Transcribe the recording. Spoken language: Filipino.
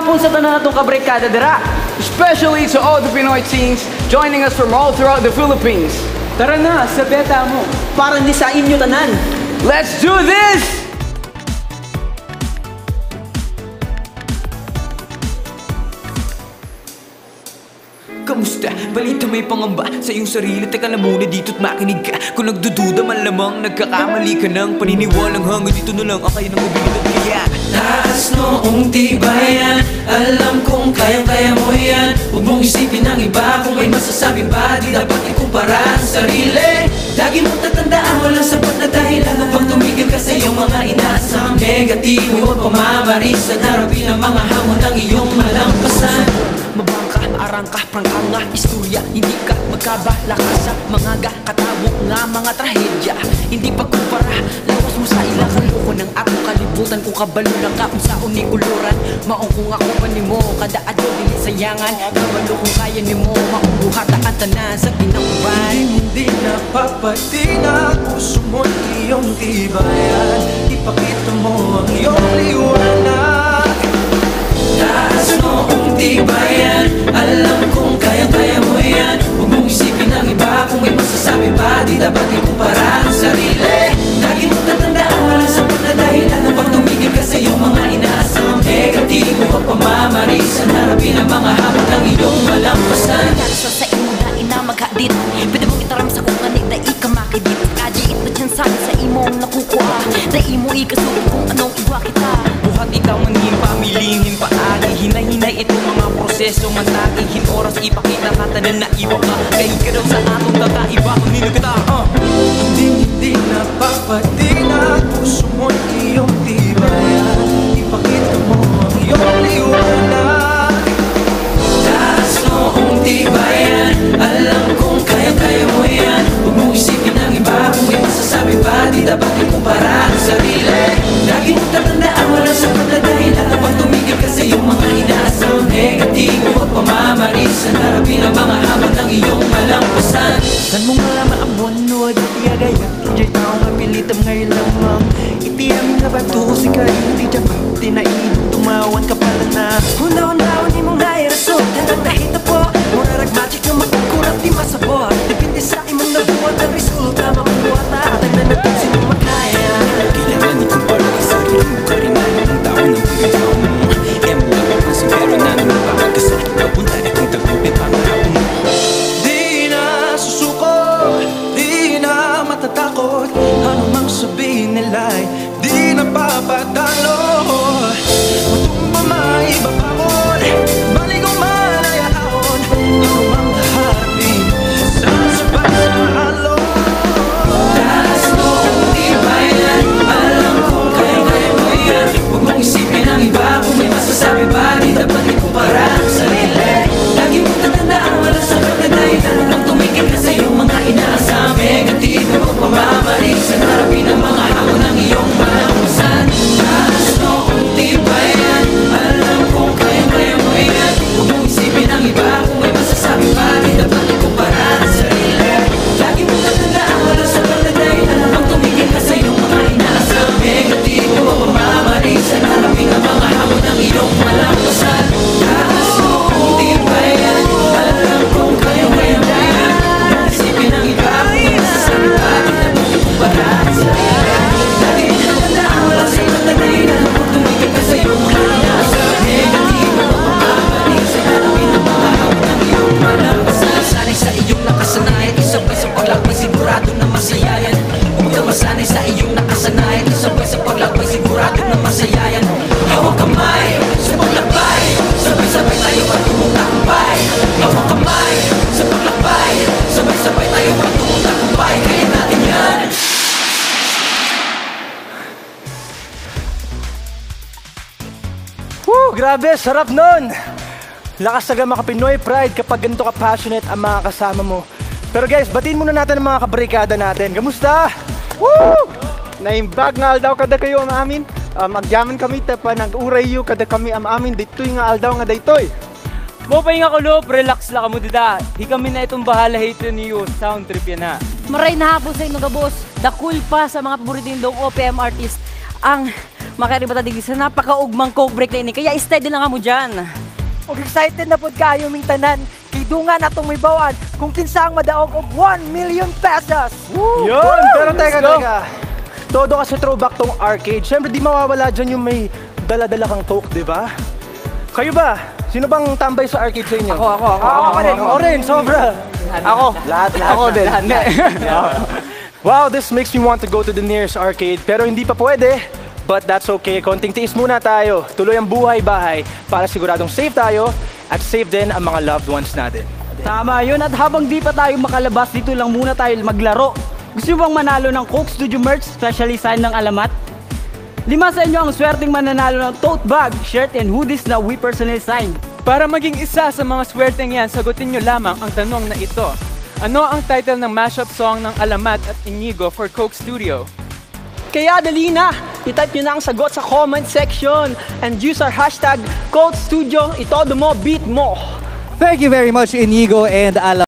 hapon sa tanan natong kabrikada dira. Especially to all the Pinoy teens joining us from all throughout the Philippines. Tara na, sa beta mo. Para ni sa inyo tanan. Let's do this! Balita may pangamba sa iyong sarili? Teka na muna dito't makinig ka. Kung nagdududa man lamang Nagkakamali ka ng paniniwalang hanggang dito na lang Ang kayo ng mabilit at kaya Taas noong tibayan Alam kong kayang-kaya mo yan. Huwag mong isipin ng iba Kung may masasabi ba Di dapat ikumpara ang sarili. Lagi mong tatandaan Walang sapat na dahilan Upang tumigil ka sa iyong mga inaasang negatibo. Huwag pamamarisan Harapin ang mga hamon ng iyong malampasan Mabangka, arangka, prangkanga, istorya Hindi ka magkabalaka sa mga ga Katabo nga mga trahedya. Hindi pagkumpara Lawas mo sa ilang kaloko ng ako. Kalibutan kung kabalo lang ka Kung saan ni uluran. Maong kung ako pa ni mo Kada adyo dili sayangan. Kabalo kung kaya ni mo Makubuhat ang tanan sa kinauban Hindi napapati na puso mo't iyong tibayan. Ipakita mo ang iyong liwanag tibayan Alam kong kayang-kaya mo yan. Huwag mong isipin ng iba. Kung may masasabi pa Di dapat ikumpara ang sarili. Lagi mong tatandaan Walang sapat na dahilan Upang tumigil ka sa iyong mga inaasang negatibo Huwag pamamarisan. Harapin ang mga hamon ng iyong malampasan. Sa sa imo na ina maghadit Pwede mong itaram sa kung kanit na ika makibit Kaji it na dyan sa sa imong nakukuha. Na imo ikasulit proseso Mantagihin oras ipakita ka tanan na iwa ka Kahit ka daw sa atong kakaiba Kung nino kita uh. Hindi, hindi napapati negatibo Huwag pamamarisan Harapin ang mga hamon ng iyong malampasan San mo nga ang bunod Iya gaya Diyan tao nga pilitam ngayon lamang Itiyam nga ba? To si kayo Di dyan ba Di na tumawan ka pala na. Ni sa paglakbay sigurado na masaya yan Hawak kamay sa paglakbay Sabay-sabay tayo patungong tagumpay Hawak kamay sa paglakbay Sabay-sabay tayo patungong tagumpay Kaya natin yan Woo! Grabe, sarap nun! Lakas talaga mga Pinoy pride kapag ganito ka passionate ang mga kasama mo. Pero guys, batiin muna natin ang mga kabarikada natin. Kamusta? Woo! Naimbag nga aldaw kada kayo am amin. Um, agyaman kami pa nag-uray yu kada kami am amin ditoy nga aldaw nga daytoy. Mo pa nga kulop, relax lang kamo dida. Di kami na itong bahala hate niyo. Sound trip yan ha. Maray na hapon sa inyo boss. The cool pa sa mga paboritindong OPM artist. Ang Makaribata digdi sa napakaugmang coke break na ini. Kaya steady lang ka mo dyan. Og excited na pud kayo ming tanan. Kay dunga na tong may bawaan kung kinsang madaog og 1 million pesos. Yun! Pero teka, teka. Todo kasi throwback tong arcade. Siyempre di mawawala dyan yung may dala-dala kang coke, di ba? Kayo ba? Sino bang tambay sa arcade sa inyo? Ako, ako, ako. Ako, rin, ako rin, sobra. Ako. Lahat, lahat. Ako din. Wow, this makes me want to go to the nearest arcade. Pero hindi pa pwede. But that's okay. Konting tiis muna tayo. Tuloy ang buhay-bahay para siguradong safe tayo at safe din ang mga loved ones natin. Tama yun at habang di pa tayo makalabas, dito lang muna tayo maglaro. Gusto bang manalo ng Coke Studio merch, specially sign ng alamat? Lima sa inyo ang swerteng mananalo ng tote bag, shirt, and hoodies na we personally sign. Para maging isa sa mga swerteng yan, sagutin nyo lamang ang tanong na ito. Ano ang title ng mashup song ng Alamat at Inigo for Coke Studio? Kaya dali na! I-type nyo na ang sagot sa comment section and use our hashtag Coke Studio, itodo mo, beat mo! Thank you very much, Inigo and Alam.